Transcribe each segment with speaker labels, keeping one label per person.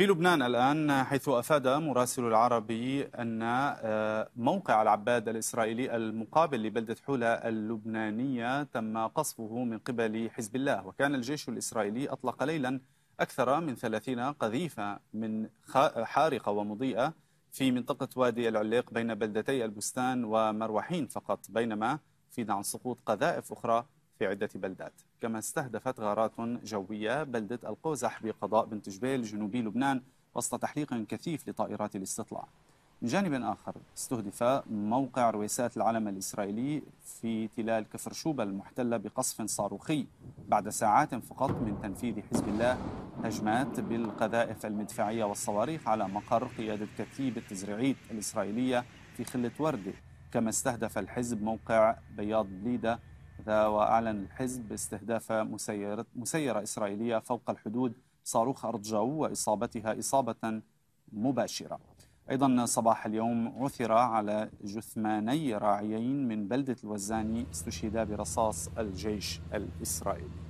Speaker 1: في لبنان الآن حيث أفاد مراسل العربي أن موقع العباد الإسرائيلي المقابل لبلدة حولة اللبنانية تم قصفه من قبل حزب الله. وكان الجيش الإسرائيلي أطلق ليلا أكثر من 30 قذيفة من حارقة ومضيئة في منطقة وادي العليق بين بلدتي البستان ومروحين فقط بينما فيد عن سقوط قذائف أخرى في عدة بلدات. كما استهدفت غارات جوية بلدة القوزح بقضاء بنت جبيل جنوبي لبنان وسط تحليق كثيف لطائرات الاستطلاع. من جانب آخر استهدف موقع رويسات العلم الإسرائيلي في تلال كفر شوبة المحتلة بقصف صاروخي بعد ساعات فقط من تنفيذ حزب الله هجمات بالقذائف المدفعية والصواريخ على مقر قيادة كتيبة تزريعيت الإسرائيلية في خلة وردة. كما استهدف الحزب موقع بياض بليدة وأعلن الحزب استهداف مسيرة, مسيرة إسرائيلية فوق الحدود صاروخ أرض جو وإصابتها إصابة مباشرة. أيضا صباح اليوم عثر على جثماني راعيين من بلدة الوزاني استشهدا برصاص الجيش الإسرائيلي.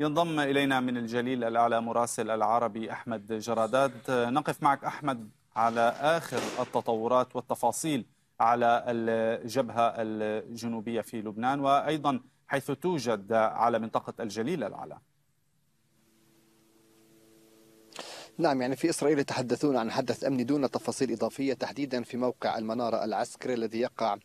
Speaker 1: ينضم إلينا من الجليل الأعلى مراسل العربي أحمد جرادات نقف معك أحمد على آخر التطورات والتفاصيل على الجبهة الجنوبية في لبنان وأيضا حيث توجد على منطقة الجليل الأعلى.
Speaker 2: نعم يعني في إسرائيل يتحدثون عن حدث أمني دون تفاصيل إضافية تحديدا في موقع المنارة العسكري الذي يقع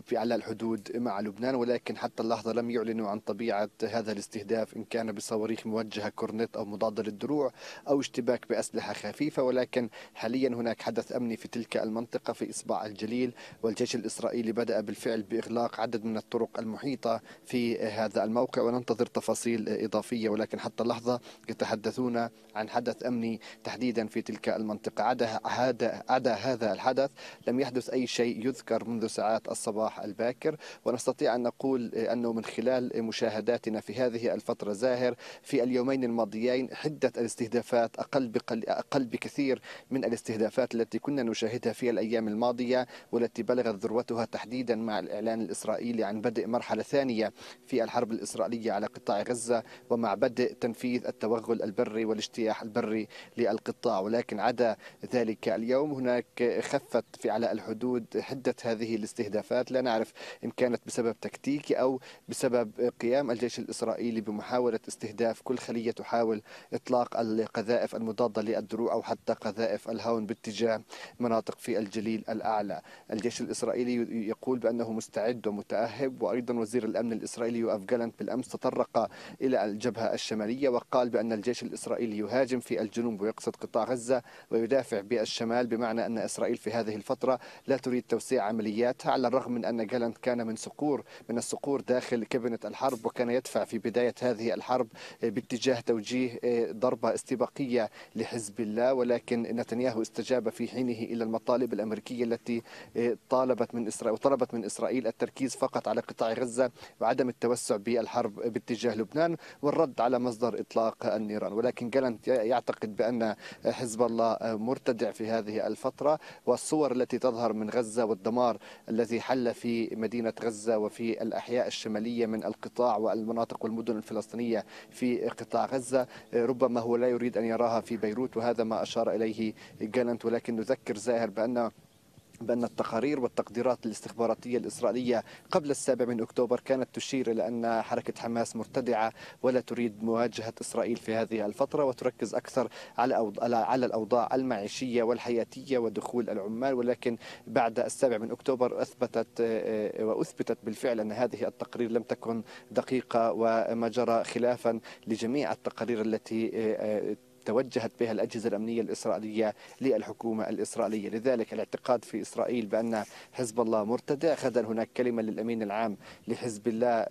Speaker 2: في على الحدود مع لبنان ولكن حتى اللحظة لم يعلنوا عن طبيعة هذا الاستهداف إن كان بصواريخ موجهة كورنت أو مضادة للدروع أو اشتباك بأسلحة خفيفة ولكن حاليا هناك حدث أمني في تلك المنطقة في إصبع الجليل والجيش الإسرائيلي بدأ بالفعل بإغلاق عدد من الطرق المحيطة في هذا الموقع وننتظر تفاصيل إضافية ولكن حتى اللحظة يتحدثون عن حدث أمني تحديدا في تلك المنطقة. عدا هذا عدا هذا الحدث لم يحدث أي شيء يذكر منذ ساعات الصباح الباكر. ونستطيع أن نقول أنه من خلال مشاهداتنا في هذه الفترة زاهر في اليومين الماضيين حدة الاستهدافات أقل بقل أقل بكثير من الاستهدافات التي كنا نشاهدها في الأيام الماضية والتي بلغت ذروتها تحديدا مع الإعلان الإسرائيلي عن بدء مرحلة ثانية في الحرب الإسرائيلية على قطاع غزة ومع بدء تنفيذ التوغل البري والاجتياح البري البري للقطاع ولكن عدا ذلك اليوم هناك خفت في على الحدود حدة هذه الاستهدافات. لا نعرف إن كانت بسبب تكتيكي أو بسبب قيام الجيش الإسرائيلي بمحاولة استهداف كل خلية تحاول إطلاق القذائف المضادة للدروع أو حتى قذائف الهون باتجاه مناطق في الجليل الأعلى. الجيش الإسرائيلي يقول بأنه مستعد ومتأهب وأيضا وزير الأمن الإسرائيلي جالنت بالأمس تطرق إلى الجبهة الشمالية وقال بأن الجيش الإسرائيلي يهاجم في الجنوب ويقصد قطاع غزة ويدافع بالشمال بمعنى أن إسرائيل في هذه الفترة لا تريد توسيع عملياتها على الرغم من أن جالنت كان من صقور من الصقور داخل كابينة الحرب وكان يدفع في بداية هذه الحرب باتجاه توجيه ضربة استباقية لحزب الله. ولكن نتنياهو استجاب في حينه إلى المطالب الأمريكية التي طالبت من إسرائيل وطلبت من إسرائيل التركيز فقط على قطاع غزة وعدم التوسع بالحرب باتجاه لبنان والرد على مصدر إطلاق النيران. ولكن جالنت يعتقد بأن حزب الله مرتدع في هذه الفترة والصور التي تظهر من غزة والدمار الذي حل في مدينة غزة وفي الأحياء الشمالية من القطاع والمناطق والمدن الفلسطينية في قطاع غزة ربما هو لا يريد أن يراها في بيروت وهذا ما أشار إليه جالنت ولكن نذكر زاهر بأن بأن التقارير والتقديرات الاستخباراتية الإسرائيلية قبل السابع من أكتوبر كانت تشير إلى أن حركة حماس مرتدعة ولا تريد مواجهة إسرائيل في هذه الفترة وتركز أكثر على على الأوضاع المعيشية والحياتية ودخول العمال. ولكن بعد السابع من أكتوبر أثبتت وأثبتت بالفعل أن هذه التقارير لم تكن دقيقة وما جرى خلافا لجميع التقارير التي توجهت بها الأجهزة الأمنية الإسرائيلية للحكومة الإسرائيلية. لذلك الاعتقاد في إسرائيل بأن حزب الله مرتدع. خذل هناك كلمة للأمين العام لحزب الله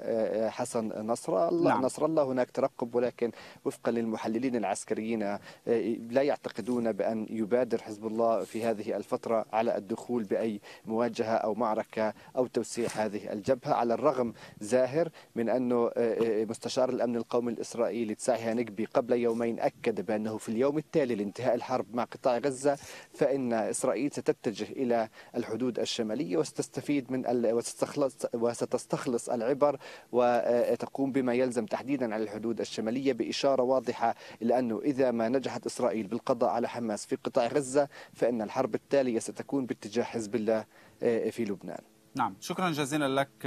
Speaker 2: حسن نصر. الله نعم. نصر الله هناك ترقب ولكن وفقا للمحللين العسكريين لا يعتقدون بأن يبادر حزب الله في هذه الفترة على الدخول بأي مواجهة أو معركة أو توسيع هذه الجبهة. على الرغم زاهر من أنه مستشار الأمن القومي الإسرائيلي تساهي نقبي قبل يومين أكد بأن أنه في اليوم التالي لانتهاء الحرب مع قطاع غزة فإن إسرائيل ستتجه إلى الحدود الشمالية وستستفيد من وستستخلص, وستستخلص العبر وتقوم بما يلزم تحديدا على الحدود الشمالية بإشارة واضحة إلى أنه إذا ما نجحت إسرائيل بالقضاء على حماس في قطاع غزة فإن الحرب التالية ستكون باتجاه حزب الله في لبنان.
Speaker 1: نعم شكرا جزيلا لك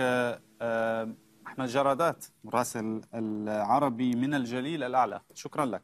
Speaker 1: أحمد جرادات مراسل العربي من الجليل الأعلى. شكرا لك.